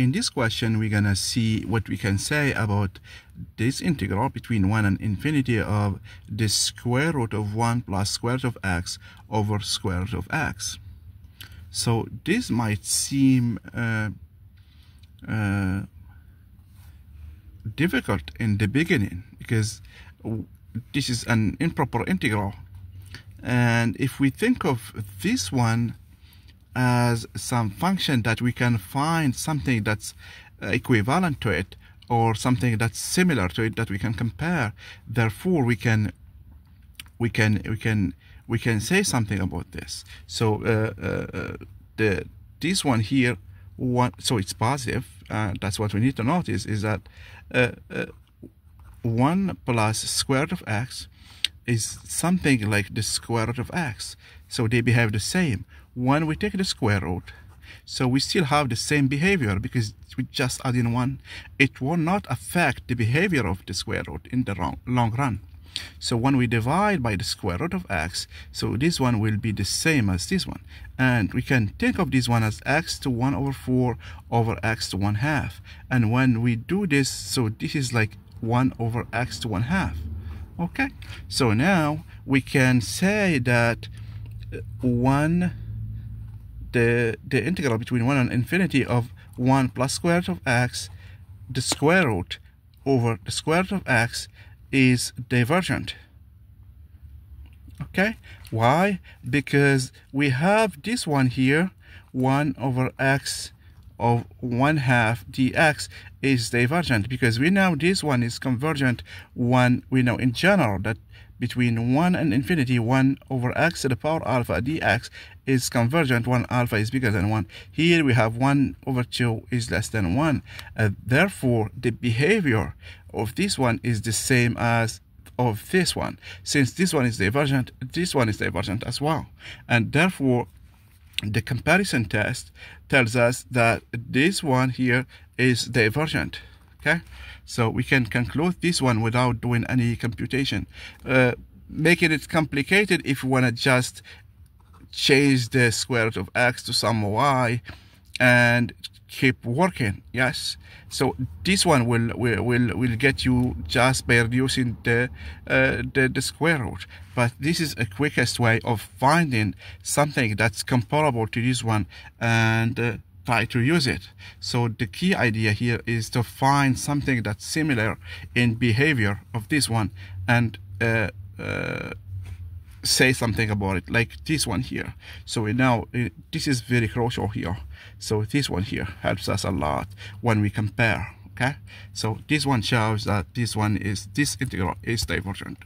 in this question we're gonna see what we can say about this integral between 1 and infinity of the square root of 1 plus square root of x over square root of x. So this might seem uh, uh, difficult in the beginning because this is an improper integral. And if we think of this one as some function that we can find something that's uh, equivalent to it or something that's similar to it that we can compare. Therefore we can we can we can we can say something about this. So uh, uh, uh the this one here one so it's positive uh, that's what we need to notice is that uh, 1 plus square root of x is something like the square root of x. So they behave the same when we take the square root so we still have the same behavior because we just add in one. It will not affect the behavior of the square root in the long, long run. So when we divide by the square root of x so this one will be the same as this one. And we can think of this one as x to 1 over 4 over x to 1 half. And when we do this so this is like 1 over x to 1 half. Okay? So now we can say that 1 the, the integral between 1 and infinity of 1 plus square root of x, the square root over the square root of x is divergent. Okay, why? Because we have this one here, 1 over x of 1 half dx is divergent because we know this one is convergent one we know in general that between 1 and infinity 1 over x to the power alpha dx is convergent 1 alpha is bigger than 1 here we have 1 over 2 is less than 1 uh, therefore the behavior of this one is the same as of this one. Since this one is divergent this one is divergent as well. And therefore the comparison test tells us that this one here is divergent okay so we can conclude this one without doing any computation. Uh, making it complicated if we want to just change the square root of x to some y and keep working yes so this one will will will, will get you just by reducing the, uh, the the square root but this is a quickest way of finding something that's comparable to this one and uh, try to use it. So the key idea here is to find something that's similar in behavior of this one and uh, uh, say something about it like this one here. So we now, uh, this is very crucial here. So this one here helps us a lot when we compare. Okay. So this one shows that this one is, this integral is divergent.